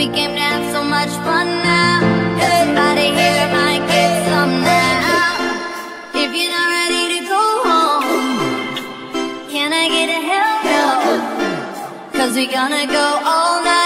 we came to have so much fun now. Everybody here might get some now. If you're not ready to go home, can I get a hell no? Cause we gonna go all night.